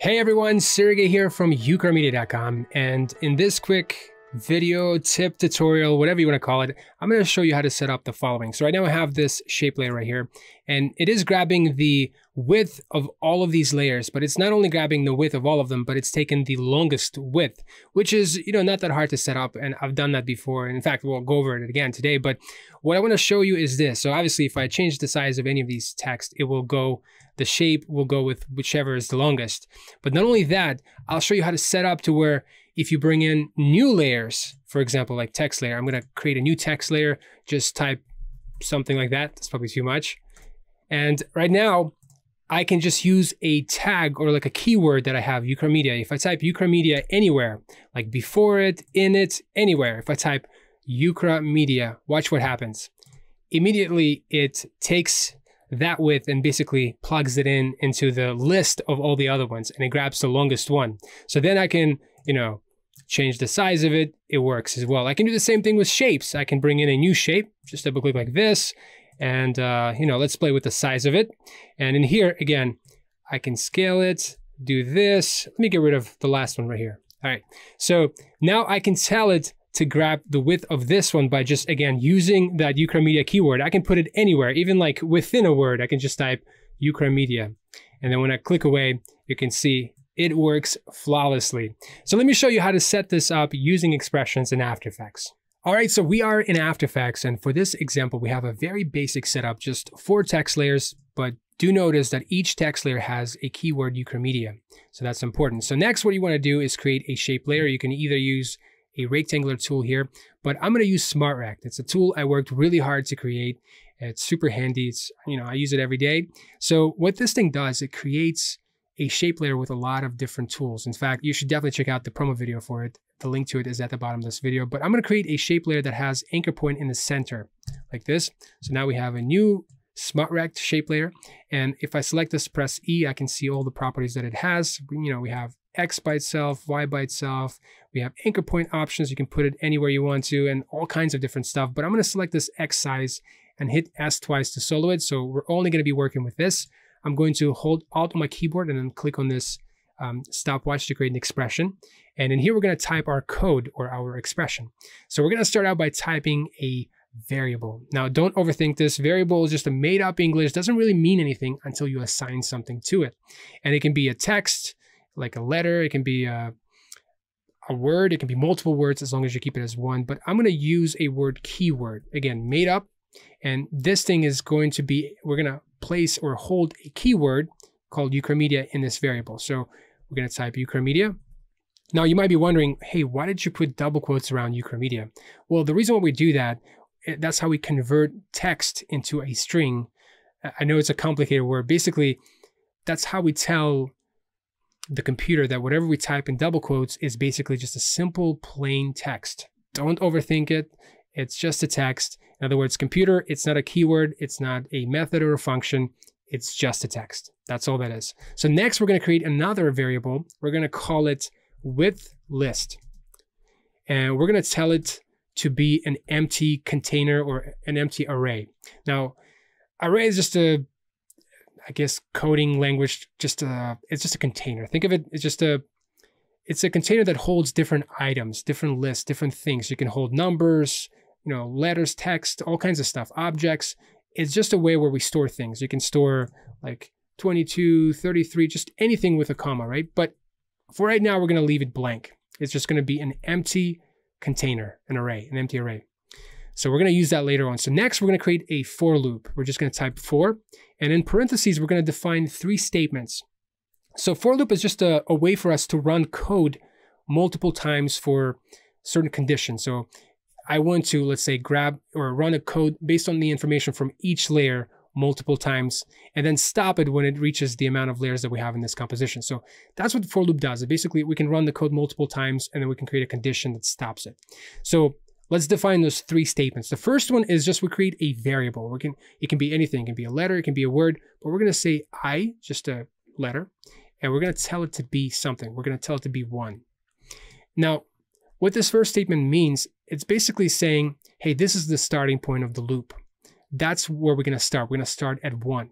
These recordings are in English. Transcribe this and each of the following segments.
Hey everyone, Sergei here from ukramedia.com and in this quick video, tip, tutorial, whatever you want to call it, I'm going to show you how to set up the following. So right now I have this shape layer right here, and it is grabbing the width of all of these layers, but it's not only grabbing the width of all of them, but it's taken the longest width, which is, you know, not that hard to set up, and I've done that before. And in fact, we'll go over it again today, but what I want to show you is this. So obviously, if I change the size of any of these text, it will go, the shape will go with whichever is the longest. But not only that, I'll show you how to set up to where if you bring in new layers, for example, like text layer, I'm going to create a new text layer, just type something like that. That's probably too much. And right now, I can just use a tag or like a keyword that I have, Ukramedia. If I type Ukramedia anywhere, like before it, in it, anywhere, if I type Ukramedia, watch what happens. Immediately, it takes that width and basically plugs it in into the list of all the other ones and it grabs the longest one. So then I can, you know, change the size of it, it works as well. I can do the same thing with shapes. I can bring in a new shape, just double click like this, and uh, you know, let's play with the size of it. And in here, again, I can scale it, do this. Let me get rid of the last one right here. All right, so now I can tell it to grab the width of this one by just, again, using that Ukramedia keyword. I can put it anywhere, even like within a word, I can just type Ukramedia. And then when I click away, you can see it works flawlessly. So let me show you how to set this up using expressions in After Effects. All right, so we are in After Effects, and for this example, we have a very basic setup, just four text layers, but do notice that each text layer has a keyword Ukramedia, so that's important. So next, what you want to do is create a shape layer. You can either use a rectangular tool here, but I'm going to use smartREKT. It's a tool I worked really hard to create. It's super handy. It's, you know, I use it every day. So what this thing does, it creates a shape layer with a lot of different tools. In fact, you should definitely check out the promo video for it. The link to it is at the bottom of this video, but I'm gonna create a shape layer that has anchor point in the center like this. So now we have a new smartREKT shape layer. And if I select this, press E, I can see all the properties that it has. You know, we have X by itself, Y by itself. We have anchor point options. You can put it anywhere you want to and all kinds of different stuff. But I'm going to select this X size and hit S twice to solo it. So we're only going to be working with this. I'm going to hold Alt on my keyboard and then click on this um, stopwatch to create an expression. And in here, we're going to type our code or our expression. So we're going to start out by typing a variable. Now, don't overthink this. Variable is just a made up English, doesn't really mean anything until you assign something to it. And it can be a text, like a letter, it can be a, a word, it can be multiple words as long as you keep it as one. But I'm going to use a word keyword. Again, made up. And this thing is going to be, we're going to place or hold a keyword called Ukramedia in this variable. So we're going to type Ukramedia. Now you might be wondering, hey, why did you put double quotes around Ukramedia? Well, the reason why we do that, eh, that's how we convert text into a string. I know it's a complicated word. Basically, that's how we tell the computer that whatever we type in double quotes is basically just a simple plain text. Don't overthink it. It's just a text. In other words, computer, it's not a keyword, it's not a method or a function, it's just a text. That's all that is. So next, we're going to create another variable. We're going to call it width list. And we're going to tell it to be an empty container or an empty array. Now, array is just a, I guess, coding language, just a, it's just a container. Think of it, it's just a, it's a container that holds different items, different lists, different things. You can hold numbers, you know, letters, text, all kinds of stuff, objects. It's just a way where we store things. You can store like 22, 33, just anything with a comma, right? But for right now, we're going to leave it blank. It's just going to be an empty container, an array, an empty array. So we're going to use that later on. So next, we're going to create a for loop. We're just going to type for, and in parentheses, we're going to define three statements. So for loop is just a, a way for us to run code multiple times for certain conditions. So I want to, let's say, grab or run a code based on the information from each layer multiple times and then stop it when it reaches the amount of layers that we have in this composition. So that's what the for loop does. It basically, we can run the code multiple times and then we can create a condition that stops it. So let's define those three statements. The first one is just we create a variable. We can It can be anything. It can be a letter. It can be a word. But we're going to say i, just a letter, and we're going to tell it to be something. We're going to tell it to be one. Now, what this first statement means, it's basically saying, hey, this is the starting point of the loop. That's where we're going to start. We're going to start at one.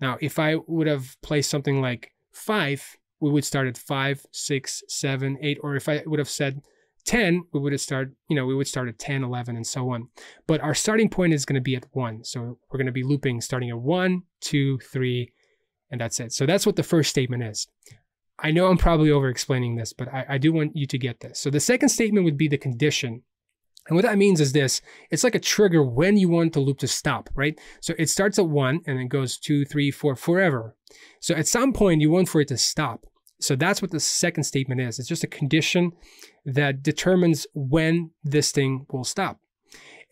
Now, if I would have placed something like five, we would start at five, six, seven, eight, or if I would have said 10, we would have started, you know, we would start at 10, 11, and so on. But our starting point is going to be at one. So we're going to be looping starting at one, two, three, and that's it. So that's what the first statement is. I know I'm probably over explaining this, but I, I do want you to get this. So the second statement would be the condition. And what that means is this it's like a trigger when you want the loop to stop, right? So it starts at one and then goes two, three, four, forever. So at some point, you want for it to stop. So that's what the second statement is. It's just a condition that determines when this thing will stop.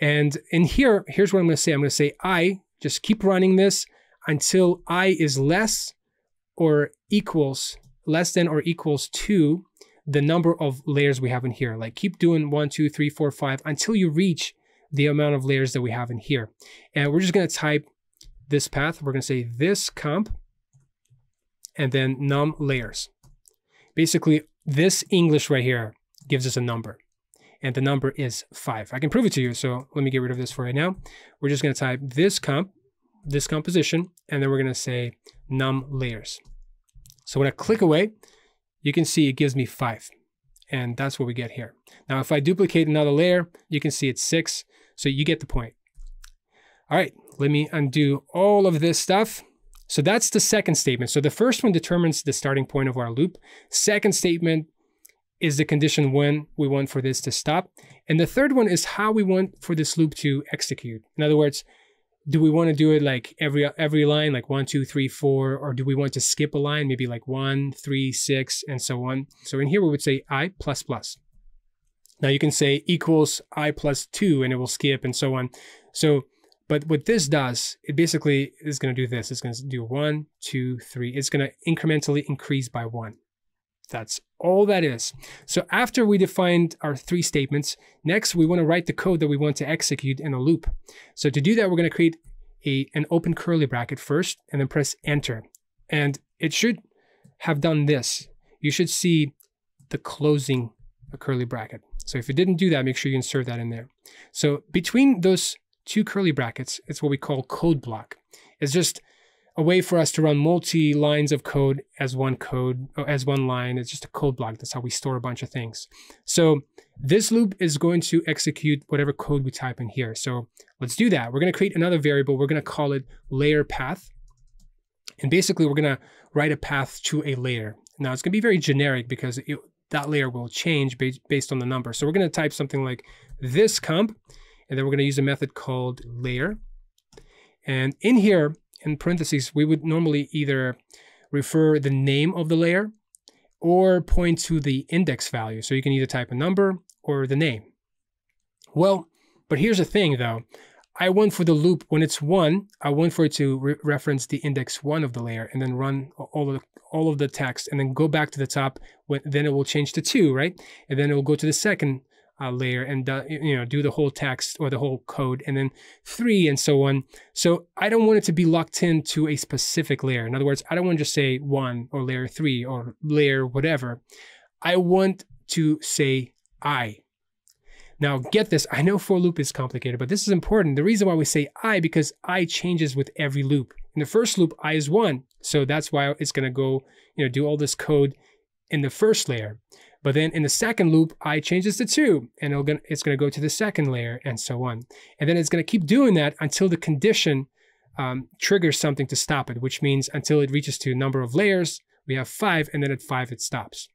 And in here, here's what I'm to say I'm to say I, just keep running this until I is less or equals, less than or equals to the number of layers we have in here. Like keep doing one, two, three, four, five until you reach the amount of layers that we have in here. And we're just going to type this path. We're going to say this comp and then num layers. Basically, this English right here gives us a number and the number is five. I can prove it to you. So let me get rid of this for right now. We're just going to type this comp, this composition, and then we're going to say num layers. So when I click away, you can see it gives me five. And that's what we get here. Now, if I duplicate another layer, you can see it's six. So you get the point. All right, let me undo all of this stuff. So that's the second statement. So the first one determines the starting point of our loop. Second statement is the condition when we want for this to stop. And the third one is how we want for this loop to execute. In other words, do we want to do it like every every line, like one, two, three, four, or do we want to skip a line, maybe like one, three, six, and so on? So in here we would say i plus plus. Now you can say equals i plus two, and it will skip and so on. So but what this does, it basically is going to do this. It's going to do one, two, three. It's going to incrementally increase by one. That's all that is. So after we defined our three statements, next we want to write the code that we want to execute in a loop. So to do that, we're going to create a, an open curly bracket first and then press enter. And it should have done this. You should see the closing curly bracket. So if it didn't do that, make sure you insert that in there. So between those two curly brackets. It's what we call code block. It's just a way for us to run multi lines of code as one code, oh, as one line. It's just a code block. That's how we store a bunch of things. So this loop is going to execute whatever code we type in here. So let's do that. We're going to create another variable. We're going to call it layer path. And basically, we're going to write a path to a layer. Now, it's going to be very generic because it, that layer will change based on the number. So we're going to type something like this comp and then we're going to use a method called layer. And in here, in parentheses, we would normally either refer the name of the layer or point to the index value. So you can either type a number or the name. Well, but here's the thing though. I want for the loop when it's one, I want for it to re reference the index one of the layer and then run all of the, all of the text and then go back to the top. When, then it will change to two, right? And then it will go to the second uh, layer and uh, you know do the whole text or the whole code and then three and so on. So i don't want it to be locked into a specific layer. In other words i don't want to just say one or layer three or layer whatever. I want to say i. Now get this i know for loop is complicated but this is important. The reason why we say i because i changes with every loop. In the first loop i is one so that's why it's going to go you know do all this code in the first layer but then in the second loop, I change this to two and it's going to go to the second layer and so on. And then it's going to keep doing that until the condition um, triggers something to stop it, which means until it reaches to a number of layers, we have five, and then at five, it stops.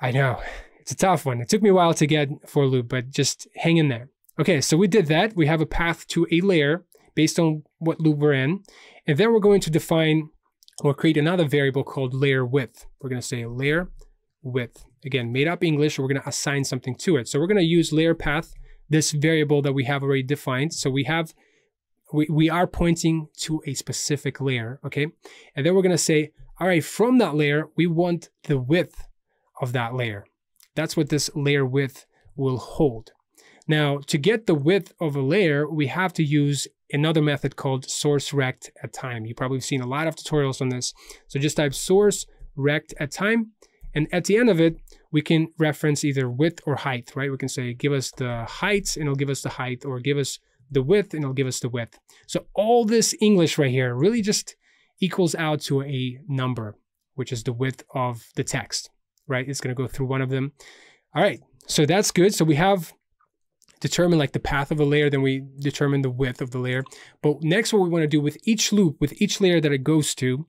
I know, it's a tough one. It took me a while to get for loop, but just hang in there. Okay, so we did that. We have a path to a layer based on what loop we're in. And then we're going to define or create another variable called layer width. We're going to say layer width. Again, made up English, we're going to assign something to it. So we're going to use layer path, this variable that we have already defined. So we have, we, we are pointing to a specific layer, okay? And then we're going to say, all right, from that layer, we want the width of that layer. That's what this layer width will hold. Now, to get the width of a layer, we have to use another method called source rect at time. You probably seen a lot of tutorials on this. So just type source rect at time, and at the end of it, we can reference either width or height, right? We can say, give us the height and it'll give us the height, or give us the width and it'll give us the width. So all this English right here really just equals out to a number. which is the width of the text, right? It's going to go through one of them. All right, so that's good. So we have determined like the path of a layer, then we determine the width of the layer. But next, what we want to do with each loop, with each layer that it goes to,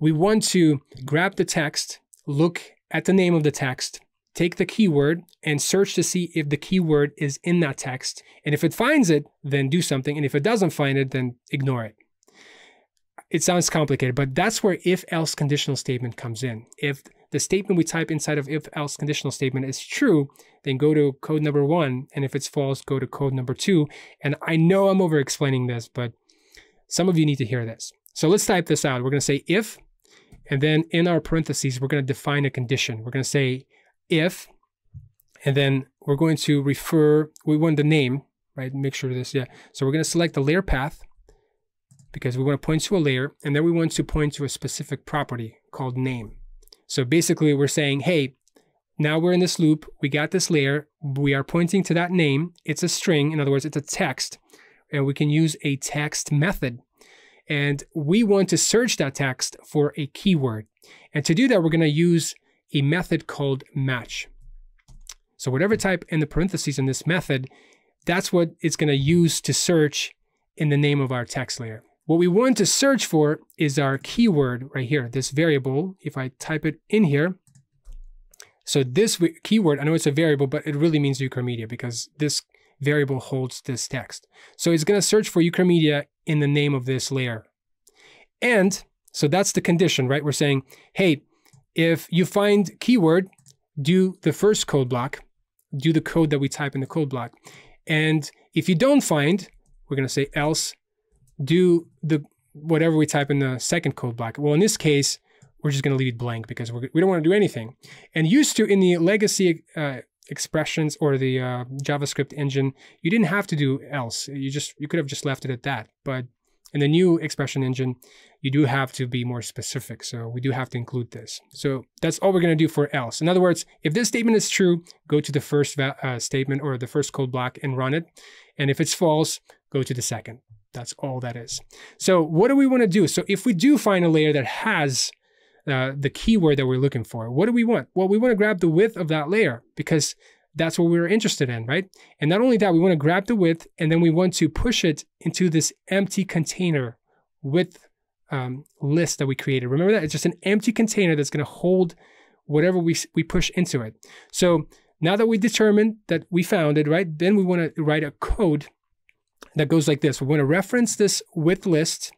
we want to grab the text, look at the name of the text, take the keyword and search to see if the keyword is in that text. And if it finds it, then do something. And if it doesn't find it, then ignore it. It sounds complicated, but that's where if else conditional statement comes in. If the statement we type inside of if else conditional statement is true, then go to code number one. And if it's false, go to code number two. And I know I'm over explaining this, but some of you need to hear this. So let's type this out. We're going to say if, and then in our parentheses, we're going to define a condition. We're going to say if, and then we're going to refer, we want the name, right? Make sure this, yeah. So we're going to select the layer path because we want to point to a layer, and then we want to point to a specific property called name. So basically we're saying, hey, now we're in this loop, we got this layer, we are pointing to that name, it's a string, in other words, it's a text, and we can use a text method. And we want to search that text for a keyword. And to do that, we're going to use a method called match. So whatever type in the parentheses in this method, that's what it's going to use to search in the name of our text layer. What we want to search for is our keyword right here, this variable. If I type it in here, so this keyword, I know it's a variable, but it really means Ukramedia because this variable holds this text. So it's going to search for Ukramedia in the name of this layer. And so that's the condition, right? We're saying, hey, if you find keyword, do the first code block, do the code that we type in the code block. And if you don't find, we're going to say else, do the whatever we type in the second code block. Well, in this case, we're just going to leave it blank because we're, we do not want to do anything. And used to in the legacy uh, expressions or the uh, JavaScript engine, you didn't have to do else. You just you could have just left it at that. But in the new expression engine, you do have to be more specific. So we do have to include this. So that's all we're going to do for else. In other words, if this statement is true, go to the first uh, statement or the first code block and run it. And if it's false, go to the second. That's all that is. So what do we want to do? So if we do find a layer that has uh, the keyword that we're looking for, what do we want? Well, we want to grab the width of that layer because that's what we were interested in, right? And not only that, we want to grab the width and then we want to push it into this empty container width um, list that we created. Remember that? It's just an empty container that's going to hold whatever we, we push into it. So now that we determined that we found it, right, then we want to write a code that goes like this. We want to reference this width list,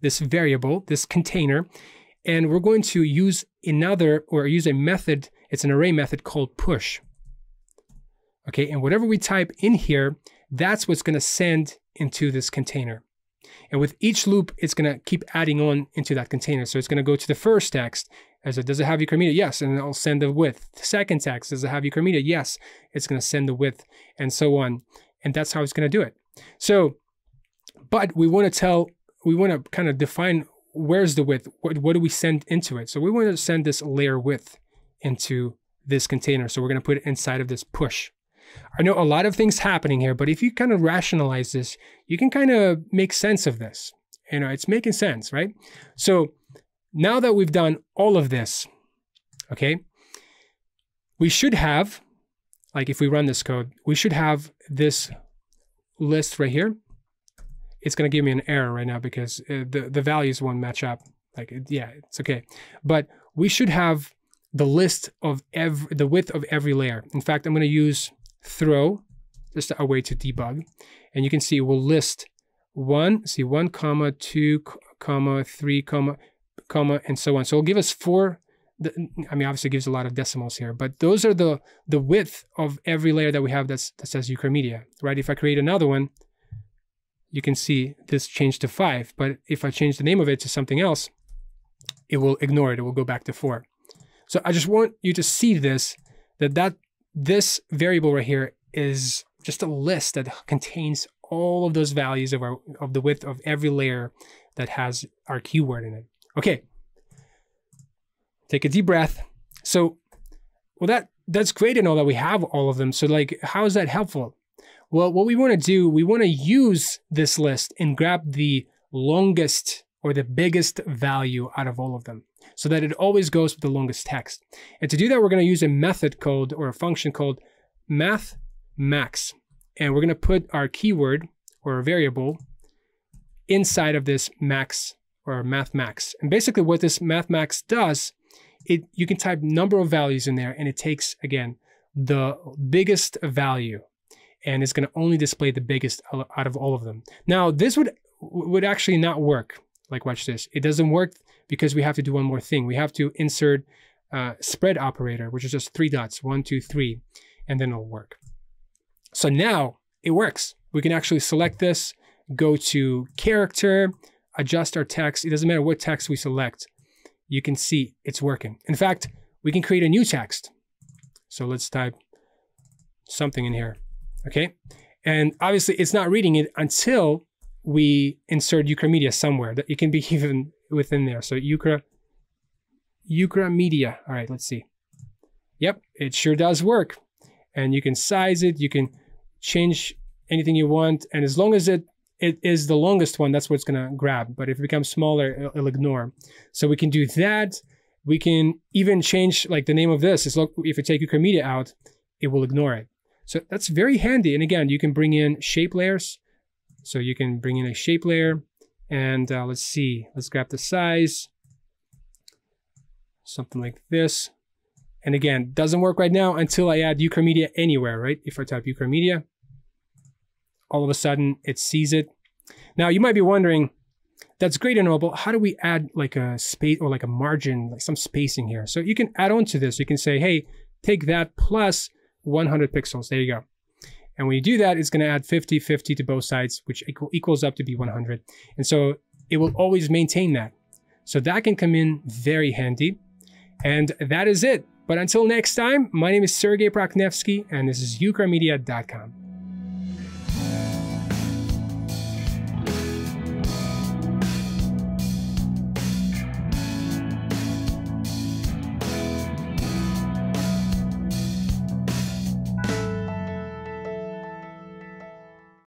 this variable, this container, and we're going to use another or use a method, it's an array method called push. Okay, and whatever we type in here, that's what's going to send into this container. And with each loop, it's going to keep adding on into that container. So it's going to go to the first text. As it does it have Ukramedia? Yes, and it'll send the width. The second text, does it have Ukramedia? Yes, it's going to send the width, and so on. And that's how it's going to do it. So, but we want to tell, we want to kind of define where's the width? What, what do we send into it? So we want to send this layer width into this container. So we're going to put it inside of this push. I know a lot of things happening here, but if you kind of rationalize this, you can kind of make sense of this. You know, it's making sense, right? So now that we've done all of this, okay, we should have, like if we run this code, we should have this list right here. It's going to give me an error right now because uh, the, the values won't match up. Like, yeah, it's okay. But we should have the list of every, the width of every layer. In fact, I'm going to use throw, just a way to debug. And you can see we'll list one, see one comma, two comma, three comma, comma, and so on. So it'll give us four, the, I mean, obviously gives a lot of decimals here, but those are the the width of every layer that we have that's, that says Ukramedia, right? If I create another one, you can see this changed to five, but if I change the name of it to something else, it will ignore it. It will go back to four. So I just want you to see this, that that this variable right here is just a list that contains all of those values of our of the width of every layer that has our keyword in it. Okay. Take a deep breath. So, well, that that's great and all that we have all of them. So, like, how is that helpful? Well, what we want to do, we want to use this list and grab the longest or the biggest value out of all of them. so that it always goes with the longest text. And to do that, we're going to use a method called or a function called math max. And we're going to put our keyword or variable inside of this max or math max. And basically what this math max does, it you can type number of values in there and it takes again the biggest value and it's going to only display the biggest out of all of them. Now, this would would actually not work. Like watch this. It doesn't work because we have to do one more thing. We have to insert uh, spread operator, which is just three dots, one, two, three, and then it'll work. So now it works. We can actually select this, go to character, adjust our text. It doesn't matter what text we select. You can see it's working. In fact, we can create a new text. So let's type something in here. Okay. And obviously it's not reading it until we insert Ukramedia somewhere that it can be even within there. So Ukra, Eucra Media. All right, let's see. Yep, it sure does work. And you can size it, you can change anything you want. And as long as it it is the longest one, that's what it's gonna grab. But if it becomes smaller, it'll, it'll ignore. So we can do that. We can even change like the name of this. Is if we take Ukramedia out, it will ignore it. So that's very handy. And again, you can bring in shape layers. So you can bring in a shape layer and uh, let's see, let's grab the size, something like this. And again, doesn't work right now until I add Ukramedia anywhere, right? If I type Ukramedia, all of a sudden it sees it. Now you might be wondering, that's great and all, but how do we add like a space or like a margin, like some spacing here? So you can add on to this. You can say, hey, take that plus 100 pixels. There you go. And when you do that, it's going to add 50, 50 to both sides, which equal, equals up to be 100. And so it will always maintain that. So that can come in very handy. And that is it. But until next time, my name is Sergei Prokhnevskiy, and this is ukramedia.com.